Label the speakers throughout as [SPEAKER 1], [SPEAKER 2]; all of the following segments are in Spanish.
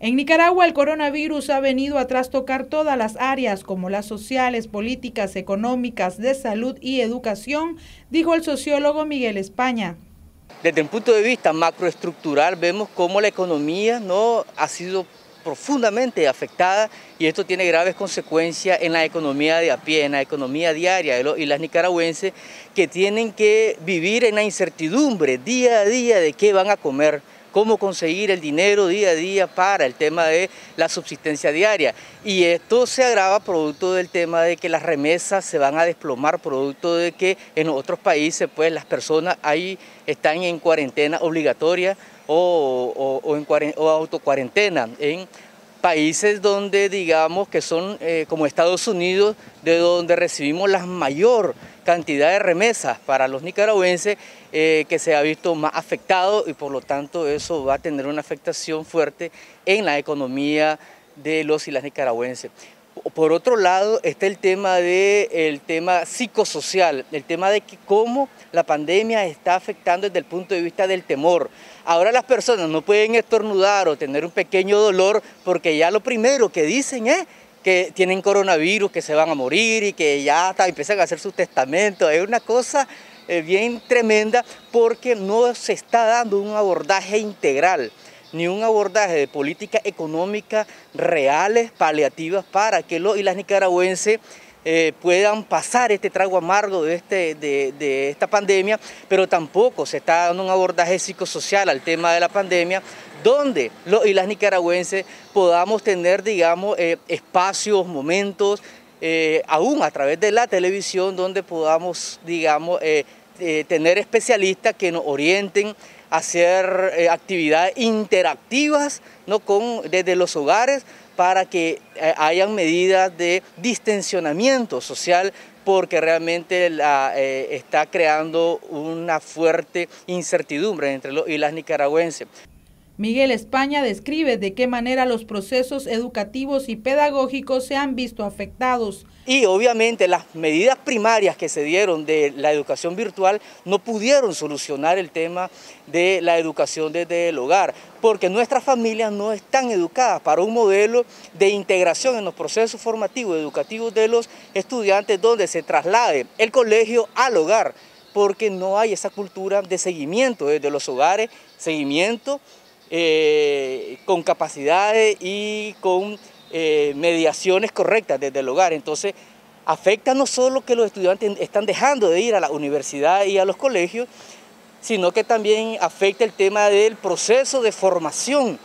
[SPEAKER 1] En Nicaragua el coronavirus ha venido a trastocar todas las áreas como las sociales, políticas, económicas, de salud y educación, dijo el sociólogo Miguel España.
[SPEAKER 2] Desde un punto de vista macroestructural vemos cómo la economía no ha sido profundamente afectada y esto tiene graves consecuencias en la economía de a pie, en la economía diaria y las nicaragüenses que tienen que vivir en la incertidumbre día a día de qué van a comer cómo conseguir el dinero día a día para el tema de la subsistencia diaria. Y esto se agrava producto del tema de que las remesas se van a desplomar, producto de que en otros países pues las personas ahí están en cuarentena obligatoria o, o, en, o autocuarentena. En, países donde digamos que son eh, como Estados Unidos, de donde recibimos la mayor cantidad de remesas para los nicaragüenses, eh, que se ha visto más afectado y por lo tanto eso va a tener una afectación fuerte en la economía de los y las nicaragüenses. Por otro lado está el tema, de, tema psicosocial, el tema de que cómo la pandemia está afectando desde el punto de vista del temor. Ahora las personas no pueden estornudar o tener un pequeño dolor porque ya lo primero que dicen es que tienen coronavirus, que se van a morir y que ya empiezan a hacer su testamento. Es una cosa eh, bien tremenda porque no se está dando un abordaje integral ni un abordaje de política económica reales, paliativas, para que los y las nicaragüenses eh, puedan pasar este trago amargo de, este, de, esta pandemia, pero tampoco se está dando un abordaje psicosocial al tema de la pandemia, donde los y las nicaragüenses podamos tener, digamos, eh, espacios, momentos, eh, aún a través de la televisión, donde podamos, digamos, tener especialistas que nos orienten hacer eh, actividades interactivas ¿no? Con, desde los hogares para que eh, hayan medidas de distensionamiento social porque realmente la, eh, está creando una fuerte incertidumbre entre los y las nicaragüenses.
[SPEAKER 1] Miguel España describe de qué manera los procesos educativos y pedagógicos se han visto afectados.
[SPEAKER 2] Y obviamente las medidas primarias que se dieron de la educación virtual no pudieron solucionar el tema de la educación desde el hogar, porque nuestras familias no están educadas para un modelo de integración en los procesos formativos educativos de los estudiantes donde se traslade el colegio al hogar, porque no hay esa cultura de seguimiento desde los hogares, seguimiento eh, con capacidades y con eh, mediaciones correctas desde el hogar. Entonces, afecta no solo que los estudiantes están dejando de ir a la universidad y a los colegios, sino que también afecta el tema del proceso de formación,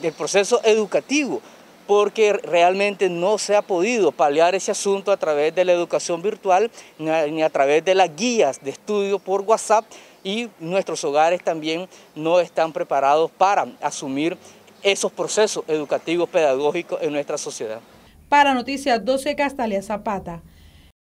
[SPEAKER 2] del proceso educativo, porque realmente no se ha podido paliar ese asunto a través de la educación virtual ni a través de las guías de estudio por WhatsApp, y nuestros hogares también no están preparados para asumir esos procesos educativos pedagógicos en nuestra sociedad.
[SPEAKER 1] Para Noticias 12, Castalia Zapata.